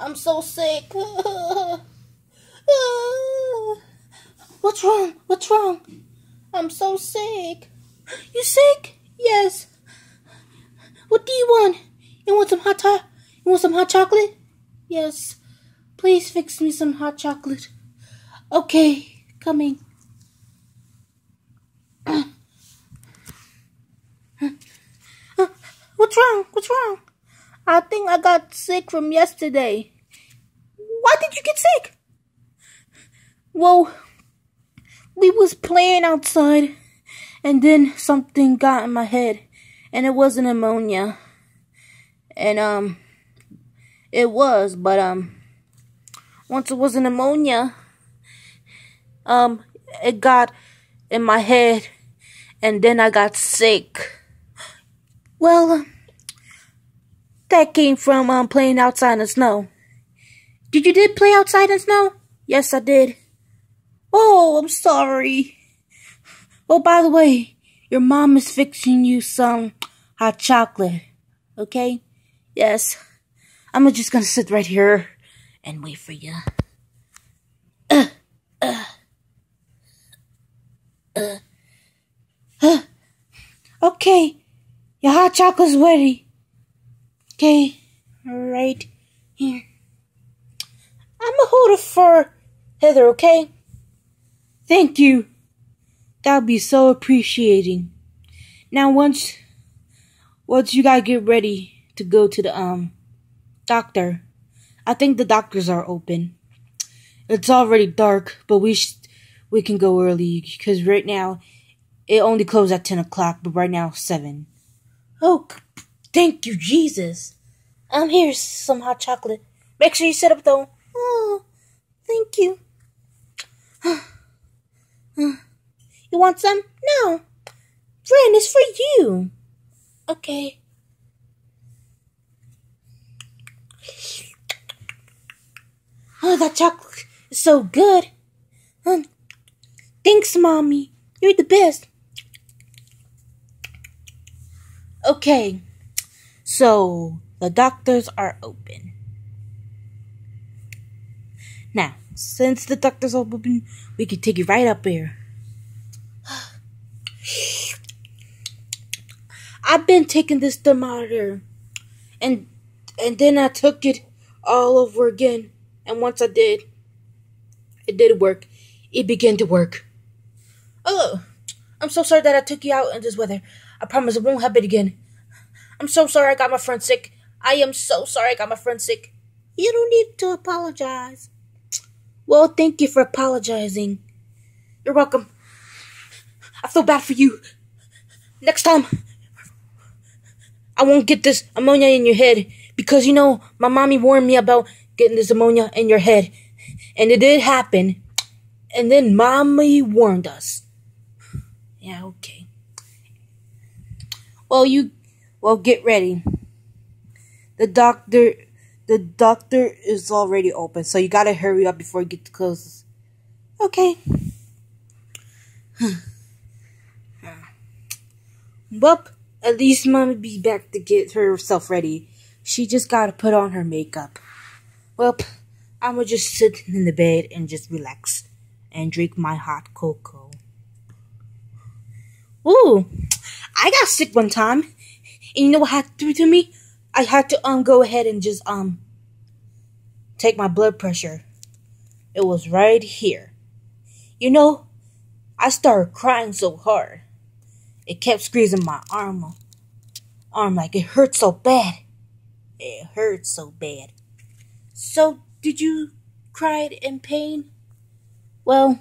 I'm so sick. What's wrong? What's wrong? I'm so sick. You sick? Yes. What do you want? You want some hot You want some hot chocolate? Yes. Please fix me some hot chocolate. Okay, coming. What's wrong? What's wrong? I think I got sick from yesterday. Why did you get sick? Well, we was playing outside and then something got in my head and it wasn't pneumonia. And um it was, but um once it was an pneumonia, um it got in my head and then I got sick. Well, that came from um playing outside in the snow. Did you did play outside in snow? Yes, I did. Oh, I'm sorry. Oh, by the way, your mom is fixing you some hot chocolate. Okay? Yes. I'm just gonna sit right here and wait for you. Uh, uh, uh, uh. Okay, your hot chocolate's ready. Okay, right here. I'm gonna hold it for Heather, okay? Thank you. That'll be so appreciating. Now once once you gotta get ready to go to the um doctor. I think the doctors are open. It's already dark, but we we can go early because right now it only closed at ten o'clock, but right now seven. Oh, thank you, Jesus. Um, here's some hot chocolate. Make sure you sit up though. Oh, thank you. You want some? No. Friend, it's for you. Okay. Oh, that chocolate is so good. Um, thanks, Mommy. You're the best. Okay. So, the doctors are open. Now, since the doctor's are open, we can take you right up here. I've been taking this thermometer, and and then I took it all over again. And once I did, it did work. It began to work. Oh, I'm so sorry that I took you out in this weather. I promise it won't happen again. I'm so sorry I got my friend sick. I am so sorry I got my friend sick. You don't need to apologize. Well, thank you for apologizing. You're welcome. I feel bad for you. Next time, I won't get this ammonia in your head because you know my mommy warned me about getting this ammonia in your head, and it did happen. And then mommy warned us. Yeah, okay. Well, you, well, get ready. The doctor, the doctor is already open, so you gotta hurry up before you gets to close. Okay. Well, at least mommy be back to get herself ready. She just gotta put on her makeup. Well, I'ma just sit in the bed and just relax and drink my hot cocoa. Ooh, I got sick one time. And you know what had to do to me? I had to um go ahead and just um take my blood pressure. It was right here. You know, I started crying so hard. It kept squeezing my arm arm like it hurt so bad. It hurt so bad. So did you cry in pain? Well,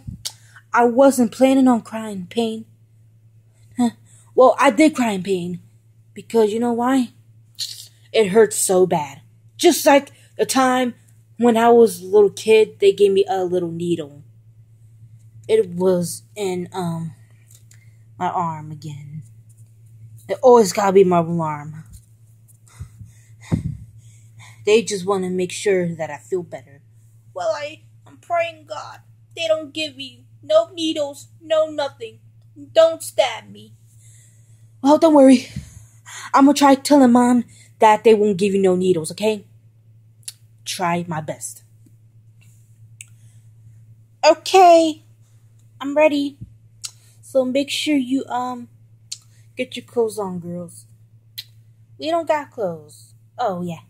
I wasn't planning on crying in pain. Well, I did cry in pain. Because you know why? It hurts so bad. Just like the time when I was a little kid, they gave me a little needle. It was in um my arm again. It always gotta be my arm. They just want to make sure that I feel better. Well, I, I'm praying God. They don't give me no needles, no nothing. Don't stab me. Well, don't worry. I'm gonna try telling mom that they won't give you no needles, okay? try my best. Okay, I'm ready. So make sure you um get your clothes on, girls. We don't got clothes. Oh yeah.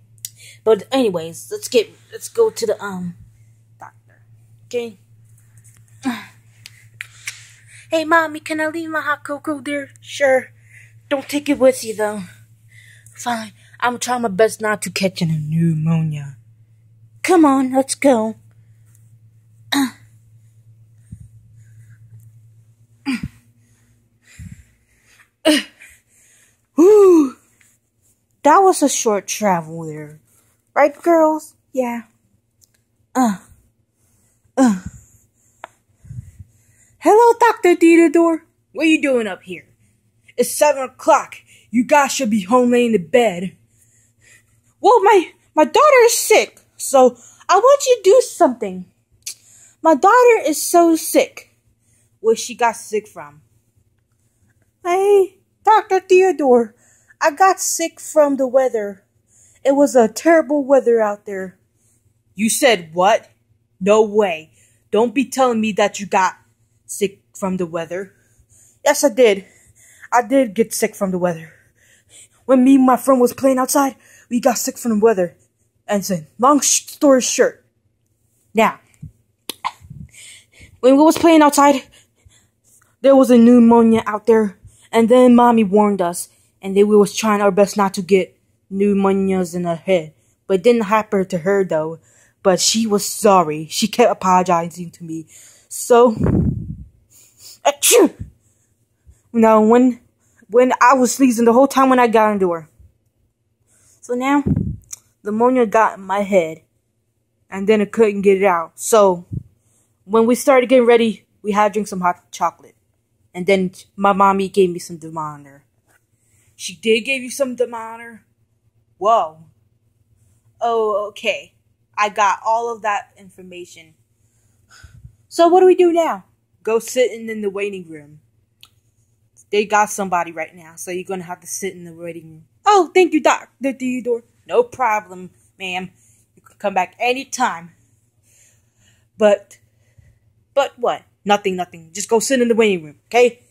But anyways, let's get let's go to the um doctor. Okay. Hey mommy, can I leave my hot cocoa there? Sure. Don't take it with you though. Fine. I'm trying my best not to catch any pneumonia. Come on, let's go. Uh. That was a short travel there. Right, girls? Yeah. Uh. Uh. Hello, Dr. Theodore. What are you doing up here? It's seven o'clock. You guys should be home laying in bed. Well, my, my daughter is sick, so I want you to do something. My daughter is so sick. Where she got sick from? Hey, Dr. Theodore, I got sick from the weather. It was a terrible weather out there. You said what? No way. Don't be telling me that you got sick from the weather. Yes, I did. I did get sick from the weather. When me and my friend was playing outside, we got sick from the weather. And so, long story short. Now, when we was playing outside, there was a pneumonia out there, and then mommy warned us, and then we was trying our best not to get pneumonias in her head. But it didn't happen to her though. But she was sorry. She kept apologizing to me. So, achoo! Now when when I was sneezing the whole time when I got into her. So now the pneumonia got in my head, and then it couldn't get it out. So when we started getting ready, we had to drink some hot chocolate, and then my mommy gave me some Demoner. She did give you some Demoner. Whoa. Oh, okay. I got all of that information. So what do we do now? Go sitting in the waiting room. They got somebody right now, so you're gonna have to sit in the waiting room. Oh, thank you, Doctor Theodore. No problem, ma'am. You can come back anytime. But, but what? Nothing, nothing. Just go sit in the waiting room, okay?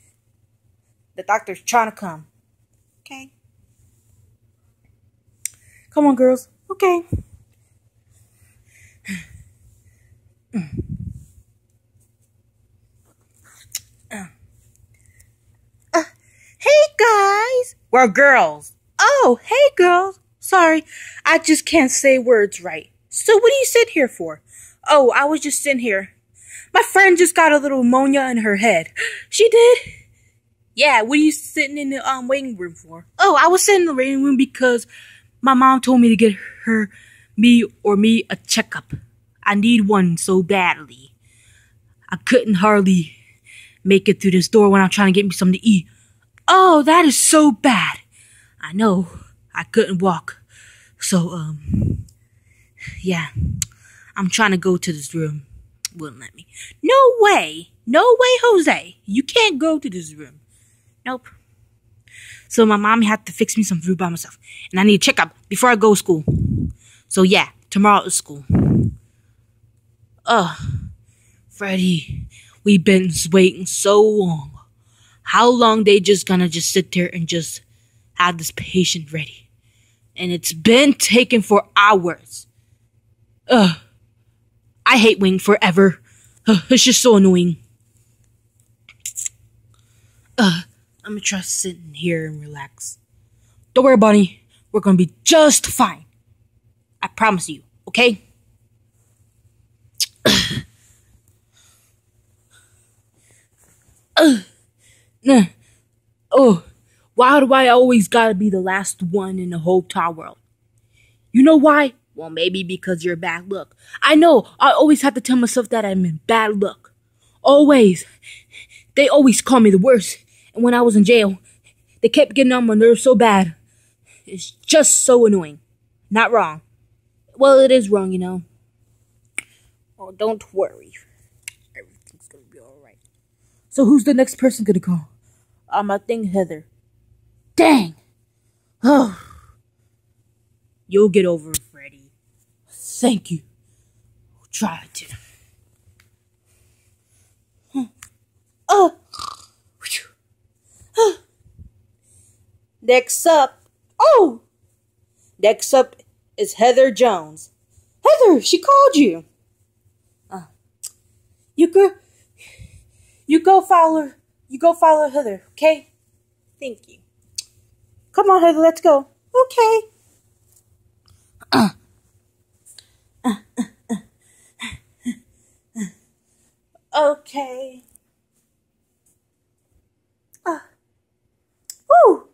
The doctor's trying to come. Okay. Come on, girls. Okay. Mm. Uh, hey guys! We're girls. Oh, hey girls. Sorry, I just can't say words right. So what do you sit here for? Oh, I was just sitting here. My friend just got a little ammonia in her head. She did? Yeah, what are you sitting in the um waiting room for? Oh, I was sitting in the waiting room because my mom told me to get her, me or me a checkup. I need one so badly. I couldn't hardly make it through this door when I'm trying to get me something to eat. Oh, that is so bad. I know. I couldn't walk. So, um, yeah. I'm trying to go to this room. Wouldn't let me. No way. No way, Jose. You can't go to this room. Nope. So my mom had to fix me some food by myself. And I need to check up before I go to school. So yeah, tomorrow is school. Ugh. Freddie, we've been waiting so long. How long they just gonna just sit there and just have this patient ready? And it's been taken for hours. Ugh. I hate Wing forever. Ugh, it's just so annoying. Ugh. I'm gonna try sitting here and relax. Don't worry, Bunny. We're gonna be just fine. I promise you, okay? uh, nah. Oh, why do I always gotta be the last one in the whole entire world? You know why? Well, maybe because you're bad luck. I know, I always have to tell myself that I'm in bad luck. Always. They always call me the worst. And when I was in jail, they kept getting on my nerves so bad. It's just so annoying. Not wrong. Well, it is wrong, you know. Oh, don't worry. Everything's gonna be alright. So who's the next person gonna call? Um, I thing, Heather. Dang! Oh. You'll get over it, Freddy. Thank you. Try to. Oh. Next up. Oh! Next up is Heather Jones. Heather, she called you. Uh, you go. You go follow. You go follow Heather, okay? Thank you. Come on, Heather, let's go. Okay. Uh, uh, okay. Uh, woo!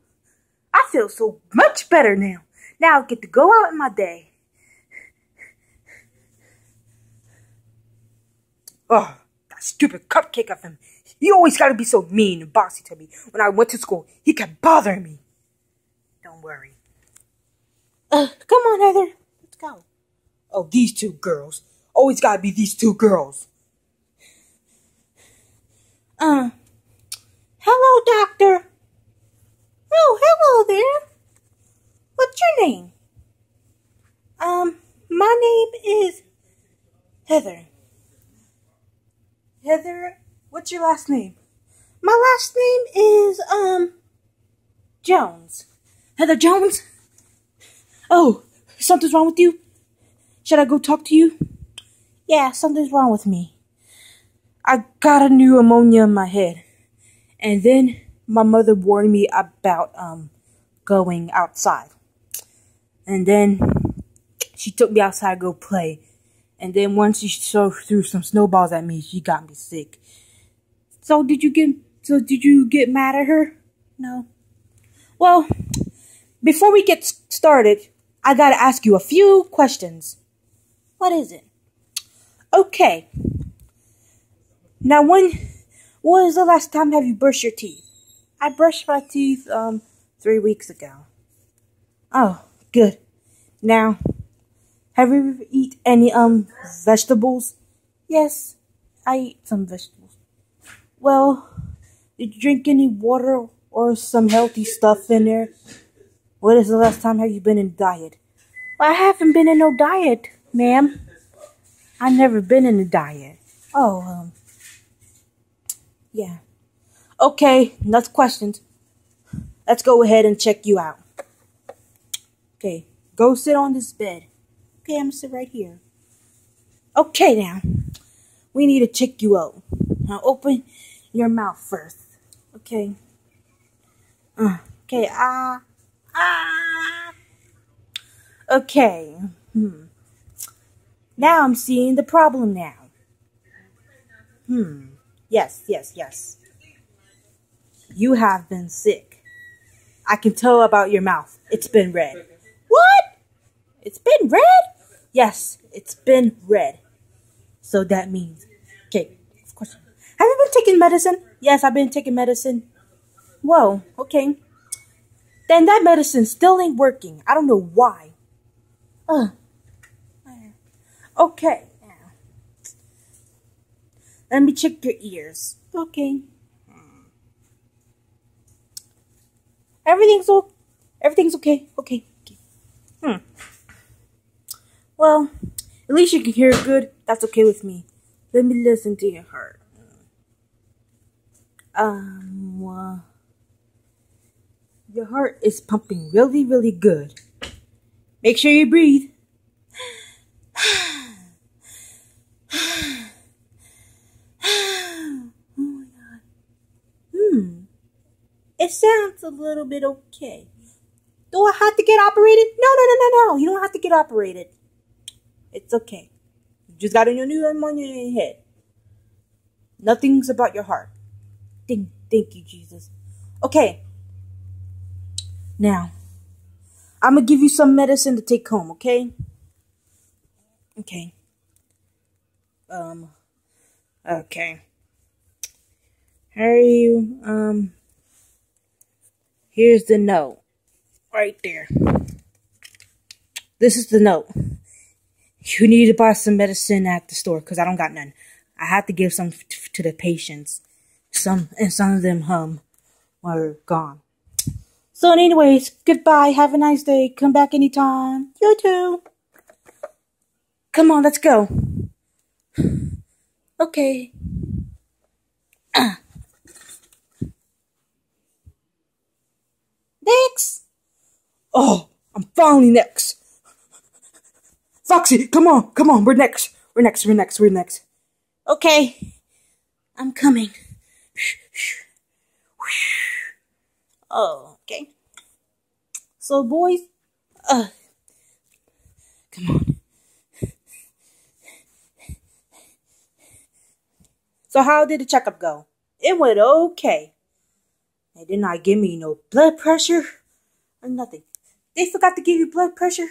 I feel so much better now. Now I get to go out in my day. Oh, stupid cupcake of him. He always got to be so mean and bossy to me. When I went to school, he kept bothering me. Don't worry. Uh, come on, Heather. Let's go. Oh, these two girls. Always got to be these two girls. Uh, hello, doctor. Oh, hello there. What's your name? Um, my name is Heather. Heather, what's your last name? My last name is, um, Jones. Heather Jones? Oh, something's wrong with you? Should I go talk to you? Yeah, something's wrong with me. I got a new ammonia in my head. And then my mother warned me about, um, going outside. And then she took me outside to go play. And then once she threw some snowballs at me, she got me sick. So did you get so did you get mad at her? No. Well, before we get started, I gotta ask you a few questions. What is it? Okay. Now when when was the last time have you brushed your teeth? I brushed my teeth um three weeks ago. Oh, good. Now have you eat any um vegetables? Yes, I eat some vegetables. Well, did you drink any water or some healthy stuff in there? When is the last time have you been in diet? I haven't been in no diet, ma'am. I never been in a diet. Oh, um, yeah. Okay, enough questions. Let's go ahead and check you out. Okay, go sit on this bed. Okay, I'm gonna sit right here. Okay, now we need to check you out. Now open your mouth first. Okay. Uh, okay. Ah. Ah. Okay. Hmm. Now I'm seeing the problem now. Hmm. Yes, yes, yes. You have been sick. I can tell about your mouth. It's been red. It's been red? Yes, it's been red. So that means, okay, of course. Have you been taking medicine? Yes, I've been taking medicine. Whoa, okay. Then that medicine still ain't working. I don't know why. Uh, okay. Let me check your ears. Okay. Everything's okay. Everything's okay. Okay. okay. Hmm. Well, at least you can hear it good. That's okay with me. Let me listen to your heart. Um, uh, your heart is pumping really, really good. Make sure you breathe. oh my god. Hmm. It sounds a little bit okay. Do I have to get operated? No, no, no, no, no. You don't have to get operated. It's okay. You just got a new ammonia in your head. Nothing's about your heart. Thank, thank you, Jesus. Okay. Now, I'm gonna give you some medicine to take home, okay? Okay. Um. Okay. How are you? Um. Here's the note. Right there. This is the note. You need to buy some medicine at the store because I don't got none. I have to give some to the patients. Some and some of them um were gone. So, anyways, goodbye. Have a nice day. Come back anytime. You too. Come on, let's go. Okay. Next. Oh, I'm finally next. Foxy, come on, come on, we're next. We're next, we're next, we're next. Okay. I'm coming. Oh, okay. So, boys, uh, Come on. So how did the checkup go? It went okay. They did not give me no blood pressure or nothing. They forgot to give you blood pressure.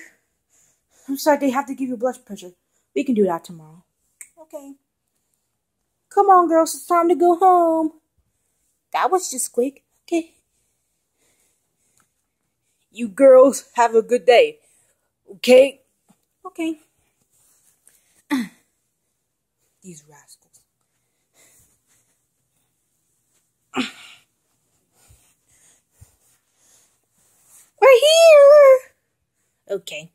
I'm sorry, they have to give you blood pressure. We can do that tomorrow. okay. Come on, girls, it's time to go home. That was just quick. Okay. You girls have a good day. Okay? Okay. These rascals. We're here. Okay.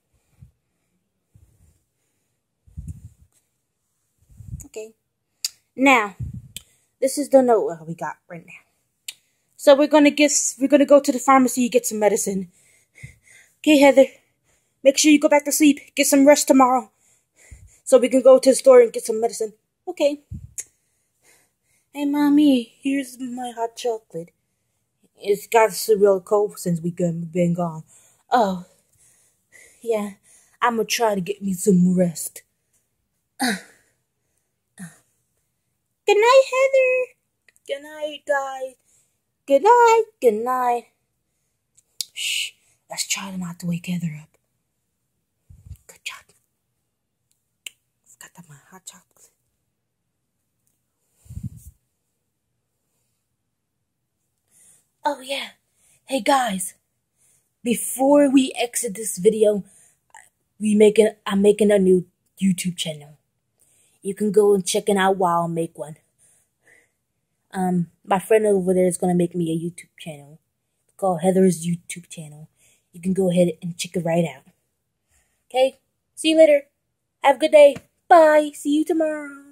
Okay. Now, this is the note we got right now. So we're gonna get we're gonna go to the pharmacy to get some medicine. Okay, Heather. Make sure you go back to sleep. Get some rest tomorrow. So we can go to the store and get some medicine. Okay. Hey mommy, here's my hot chocolate. It's got real cold since we have been gone. Oh. Yeah. I'm gonna try to get me some rest. Uh. Good night, Heather. Good night, guys. Good night. Good night. Shh. Let's try not to wake Heather up. Good job. Got that my hot chocolate. Oh yeah. Hey guys. Before we exit this video, we making I'm making a new YouTube channel. You can go and check it out while I make one. Um, my friend over there is gonna make me a YouTube channel. Called Heather's YouTube channel. You can go ahead and check it right out. Okay? See you later. Have a good day. Bye. See you tomorrow.